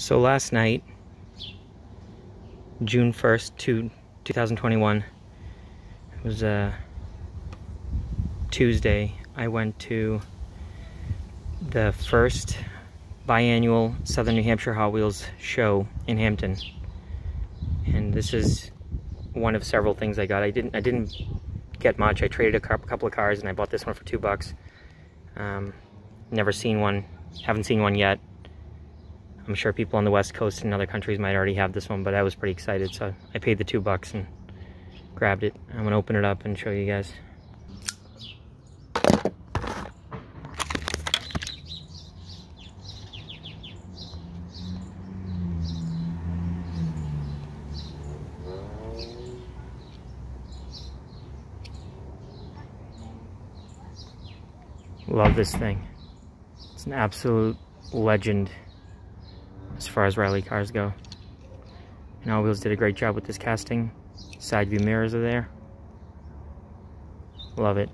So last night, June 1st, to 2021, it was a uh, Tuesday, I went to the first biannual Southern New Hampshire Hot Wheels show in Hampton. And this is one of several things I got. I didn't I didn't get much. I traded a couple of cars and I bought this one for two bucks. Um, never seen one, haven't seen one yet. I'm sure people on the west coast and other countries might already have this one, but I was pretty excited, so I paid the two bucks and grabbed it. I'm gonna open it up and show you guys. Love this thing. It's an absolute legend as far as rally cars go. And Hot Wheels did a great job with this casting. Side view mirrors are there. Love it.